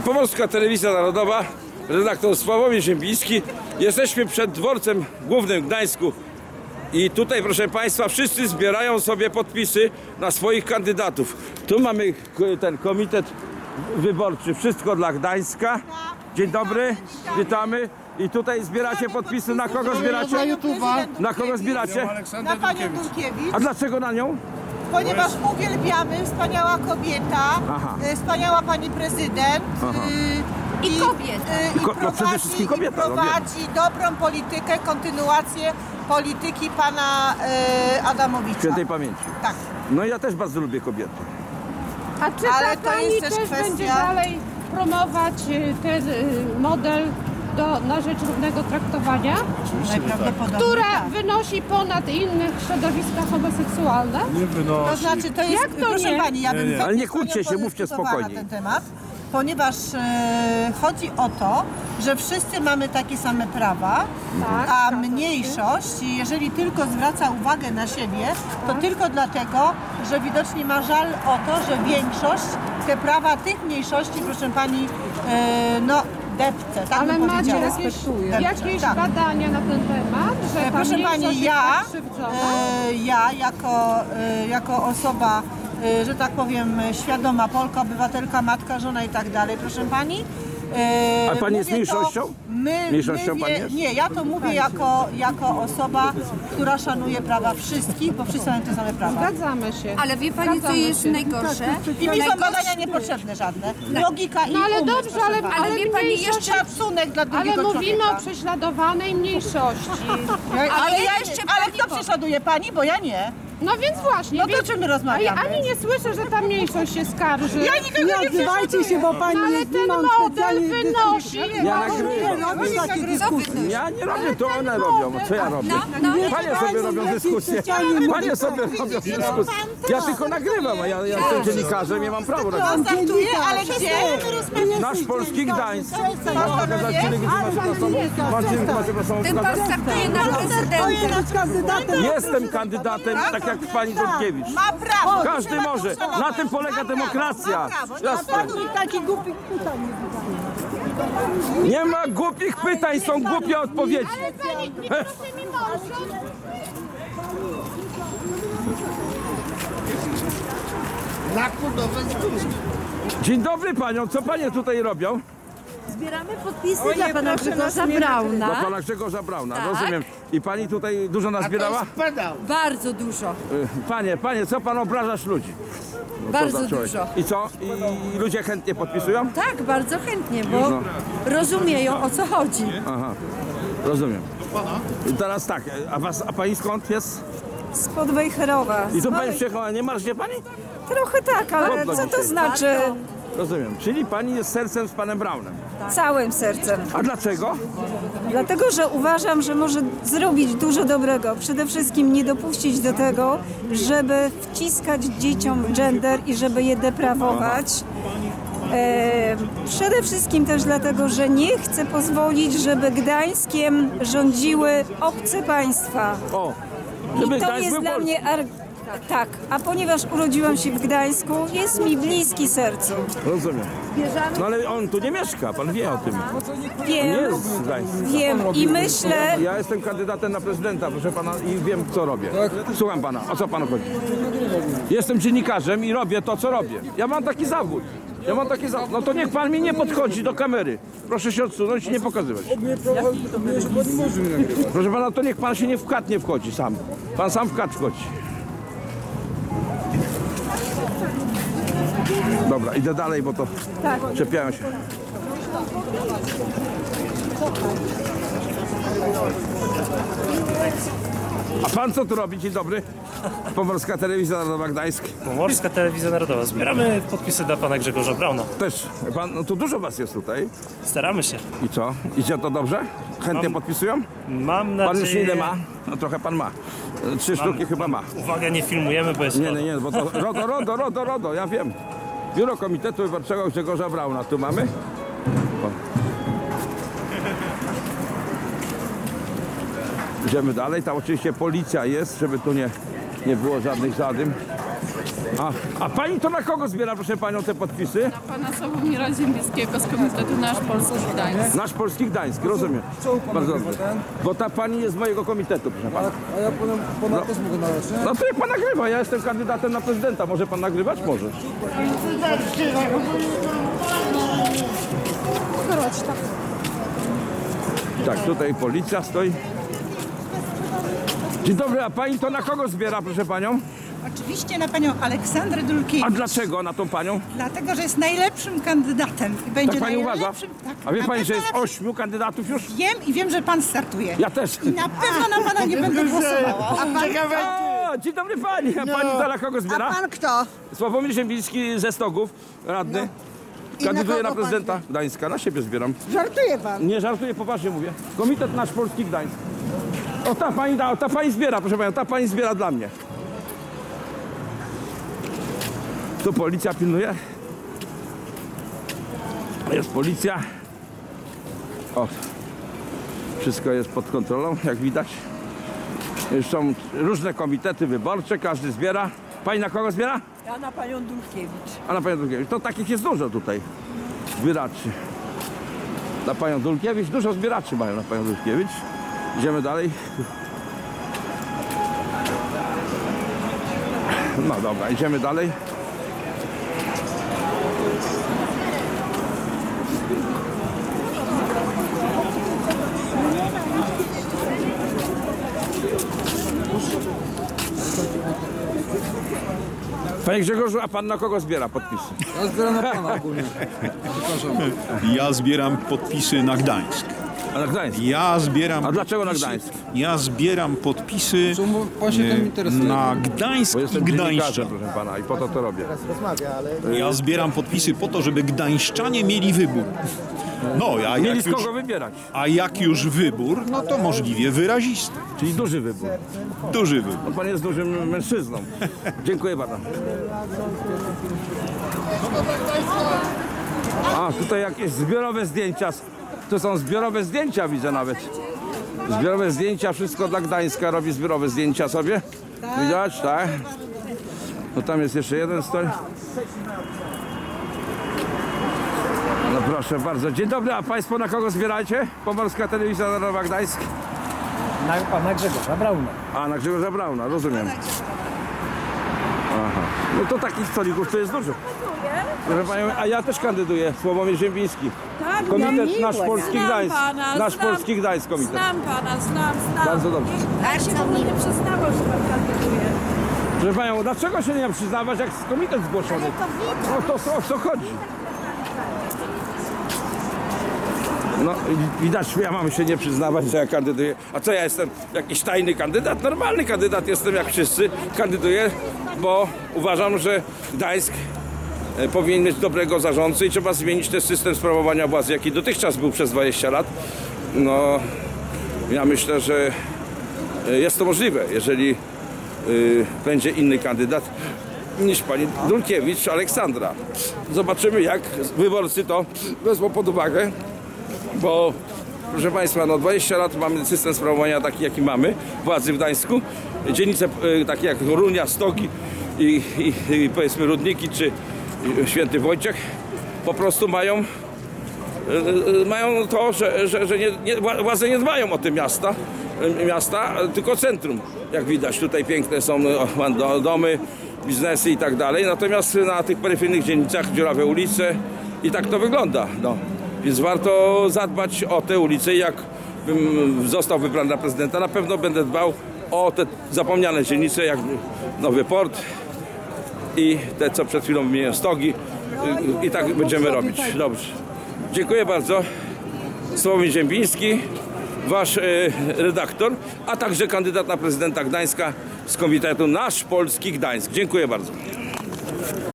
Pomorska Telewizja Narodowa, redaktor Sławomir Ziembiński. Jesteśmy przed dworcem głównym w Gdańsku i tutaj, proszę Państwa, wszyscy zbierają sobie podpisy na swoich kandydatów. Tu mamy ten komitet wyborczy Wszystko dla Gdańska. Dzień dobry, witamy. I tutaj zbieracie podpisy. Na kogo zbieracie? Na kogo zbieracie? Na panią Dulkiewicz, A dlaczego na nią? Ponieważ uwielbiamy, wspaniała kobieta, Aha. y, wspaniała pani prezydent. y, I kobiet. y, I Ko- no przede prowadzi, wszystkim i kobieta, no prowadzi dobrą politykę, kontynuację polityki pana y, Adamowicza. Świętej pamięci. Tak. No ja też bardzo lubię kobiety. A czy Ale ta to pani jest też, też kwestia- będzie dalej promować y, ten y, model do, na rzecz równego traktowania, Najprawdopodobniej która tak. wynosi ponad innych środowiska homoseksualne? Nie wynosi. To znaczy, to jest, Jak to proszę nie? pani, ja bym Nie, nie. chętnie Ale nie z panią kłóćcie się, mówcie podyskutowała na ten temat, ponieważ e, chodzi o to, że wszyscy mamy takie same prawa, Tak, a się. mniejszość, jeżeli tylko zwraca uwagę na siebie, to Tak. tylko dlatego, że widocznie ma żal o to, że większość te prawa tych mniejszości, proszę pani, e, no depce, tak Ale bym macie powiedziała. jakieś, jakieś tak. badania na ten temat, że E, Proszę Pani, ja, tak krzywdzona? e, ja jako, e, jako osoba, e, że tak powiem, e, świadoma Polka, obywatelka, matka, żona i tak dalej, proszę Pani. E, A pani jest mówię to- mniejszością? My, Mniejszością my pani jest? Nie, ja to mówię jako, jako osoba, która szanuje prawa wszystkich, bo wszyscy mają te same prawa. Zgadzamy się. Ale wie pani, co Zgadzamy jest się. najgorsze? I mi są badania niepotrzebne żadne. Logika i No ale umysł, dobrze, proszę ale, pani. Ale ale wie pani, mniejszość- jeszcze- Szacunek dla Ale drugiego mówimy człowieka. o prześladowanej mniejszości. Ale, Ale ja jeszcze, ale pani kto prześladuje Pani? Bo ja nie. No więc właśnie. No to więc- o czym my A ja rozmawiamy? ani nie słyszę, że ta mniejszość się skarży. Ja nikogo Nie nie odzywajcie się, bo pani No ale jest ten model specjalnie wynosi. Ja nagrywam. takie Co dyskusje. wynosi? Ja nie robię, to one robią. Co ja robię? No, no. Panie sobie robią dyskusję. Panie sobie robią dyskusję. Ja tylko nagrywam, a ja, ja jestem dziennikarzem, ja mam prawo nagrywać. Ale gdzie? Nasz polski Gdańsk. Legitymację prasową Ten pan startuje na prezydenta. Jestem kandydatem, tak jak pani Dulkiewicz. Ma prawo. Każdy może. Na tym polega demokracja. Jasne. taki głupi pytań nie Nie ma głupich pytań, są głupie odpowiedzi. Dzień dobry paniom, co panie tutaj robią? Zbieramy podpisy dla pana Grzegorza Brauna. Do pana Grzegorza Brauna, Tak. rozumiem. I pani tutaj dużo nazbierała? Bardzo dużo, Y, Panie, panie, co pan obrażasz ludzi? No, co bardzo człowiek. dużo. I co? I ludzie chętnie podpisują? Tak, bardzo chętnie, bo rozumieją o co chodzi. Aha, rozumiem. I teraz tak, a, was, a pani skąd jest? Spod Wejherowa. I tu pani przyjechała, nie marznie pani? Trochę tak, ale co to dzisiaj. znaczy Rozumiem. Czyli pani jest sercem z panem Braunem. całym sercem? A dlaczego? Dlatego, że uważam, że może zrobić dużo dobrego. Przede wszystkim nie dopuścić do tego, żeby wciskać dzieciom gender i żeby je deprawować. E, przede wszystkim też dlatego, że nie chcę pozwolić, żeby Gdańskiem rządziły obce państwa. O, I żeby to Gdańsk jest był dla Polski. mnie. Ar- tak, a ponieważ urodziłam się w Gdańsku, jest mi bliski sercu. Rozumiem. No ale on tu nie mieszka, pan wie o tym. Nie Wiem, jest z Gdańska. wiem i myślę, Ja jestem kandydatem na prezydenta, proszę pana, i wiem co robię. Słucham pana, o co panu chodzi? Jestem dziennikarzem i robię to, co robię. Ja mam taki zawód. Ja mam taki zawód. No to niech pan mi nie podchodzi do kamery. Proszę się odsunąć i nie pokazywać. Proszę pana, to niech pan się nie w kat nie wchodzi sam. Pan sam w kat wchodzi. Dobra, idę dalej, bo to czepiają się. A pan co tu robi? Dzień dobry. Pomorska Telewizja Narodowa Gdańsk. Pomorska Telewizja Narodowa. Zbieramy podpisy dla pana Grzegorza Brauna. Też. Pan, no tu dużo was jest tutaj. Staramy się. I co? Idzie to dobrze? Chętnie Mam podpisują? Mam Pan nadzieję... już ile ma? No trochę pan ma. E, Trzy sztuki chyba ma. Uwaga, nie filmujemy, bo jest Nie, nie, nie, bo to RODO, RODO, RODO, RODO, ja wiem. Biuro Komitetu Wyborczego Grzegorza Brauna. Tu mamy? O. Idziemy dalej. Tam oczywiście policja jest, żeby tu nie, nie było żadnych zadym. A, a pani to na kogo zbiera, proszę panią, te podpisy? Pana Sławomira Ziembieckiego z Komitetu Nasz Polski Gdańsk. Nasz polski Gdańsk, rozumiem. Bardzo dobrze. Bo ta pani jest z mojego komitetu, proszę pana. A ja ponad, ponad też mogę naleźć, nie? No to niech pan nagrywa, ja jestem kandydatem na prezydenta. Może pan nagrywać? Może. Tak, tutaj policja stoi. Dzień dobry, a pani to na kogo zbiera, proszę panią? Oczywiście na panią Aleksandrę Dulkiewicz, A dlaczego na tą panią? dlatego że jest najlepszym kandydatem i będzie Tak pani uważa? najlepszym. Tak, A wie pani, że jest najlepszym. ośmiu kandydatów już? Wiem i wiem, że pan startuje. Ja też. I na pewno na pana nie będę głosowała. A pan, O, dzień dobry pani, a pani to na kogo A zbiera? pan kto? Sławomir Ziembiński ze Stogów, radny. I na Kandyduję kogo na pan prezydenta Gdańska, na siebie zbieram. Żartuje pan. Nie żartuję, poważnie mówię. Komitet Nasz Polski Gdańsk. O ta pani, da, ta pani zbiera, proszę panią, ta pani zbiera dla mnie. Tu policja pilnuje. Jest policja. O, wszystko jest pod kontrolą, jak widać. Są różne komitety wyborcze, każdy zbiera. Pani na kogo zbiera? Ja na panią Dulkiewicz. A na panią Dulkiewicz. To takich jest dużo tutaj zbieraczy. Na panią Dulkiewicz, dużo zbieraczy mają na panią Dulkiewicz. Idziemy dalej. No dobra, idziemy dalej. Panie Grzegorzu, a pan na kogo zbiera podpisy? Ja zbieram na pana ogólnie. Przepraszam. Ja zbieram podpisy na Gdańsk. A na Gdańsk. Ja zbieram. A dlaczego na podpisy- Gdańsk? Ja zbieram podpisy Czemu pan się tym e, interesuje? na Gdańsk Bo i jestem dziennikarzem, Gdańszczan. proszę pana, i po to to robię. Ja zbieram podpisy po to, żeby Gdańszczanie mieli wybór. No, a Mieli jak, z już, kogo wybierać, a jak już wybór, no to możliwie wyrazisty. czyli duży wybór. Duży wybór. Bo pan jest dużym mężczyzną. Dziękuję bardzo. A, tutaj jakieś zbiorowe zdjęcia. To są zbiorowe zdjęcia, widzę nawet. Zbiorowe zdjęcia, wszystko dla Gdańska robi zbiorowe zdjęcia sobie. Widać, tak? No tam jest jeszcze jeden stoi. No proszę bardzo. Dzień dobry, a Państwo na kogo zbieracie? Pomorska Telewizja Narodowa Gdańsk. Na pana Grzegorza Brauna. A, na Grzegorza Brauna, rozumiem. Aha. No to takich stolików to jest dużo. Proszę panią, a ja też kandyduję, Sławomir Ziembiński. Tak, Komitet Nasz Polski Znam Gdańsk. pana, Nasz znam. Polski Gdańsk komitet. Znam pana, znam, znam. Bardzo dobrze. Ja się w ogóle nie przyznało, że pan kandyduje. Proszę panią, dlaczego się nie mam przyznawać, jak jest komitet zgłoszony? O to o co chodzi? No, widać, ja mam się nie przyznawać, że ja kandyduję. A co ja jestem? Jakiś tajny kandydat? Normalny kandydat jestem, jak wszyscy. Kandyduję, bo uważam, że Gdańsk e, powinien mieć dobrego zarządcy i trzeba zmienić ten system sprawowania władzy, jaki dotychczas był przez 20 lat. No, ja myślę, że e, jest to możliwe, jeżeli y, będzie inny kandydat niż pani Dulkiewicz Aleksandra. Zobaczymy, jak wyborcy to wezmą pod uwagę, bo proszę Państwa, no 20 lat mamy system sprawowania taki, jaki mamy, władzy w Gdańsku. Dzielnice y, takie jak Runia, Stogi i, i, i powiedzmy Rudniki czy Święty Wojciech po prostu mają y, y, mają to, że, że, że nie, nie, wła- władze nie dbają o te miasta, miasta, tylko centrum. Jak widać, tutaj piękne są do- domy, biznesy i tak dalej. Natomiast na tych peryferyjnych dzielnicach dziurawe ulice i tak to wygląda. No. Więc warto zadbać o te ulice. Jak został wybrany na prezydenta, na pewno będę dbał o te zapomniane dzielnice, jak Nowy Port i te, co przed chwilą wymieniłem, Stogi. I, I tak będziemy robić. Dobrze. Dziękuję bardzo. Sławomir Ziembiński, wasz e, redaktor, a także kandydat na prezydenta Gdańska z komitetu Nasz Polski Gdańsk. Dziękuję bardzo.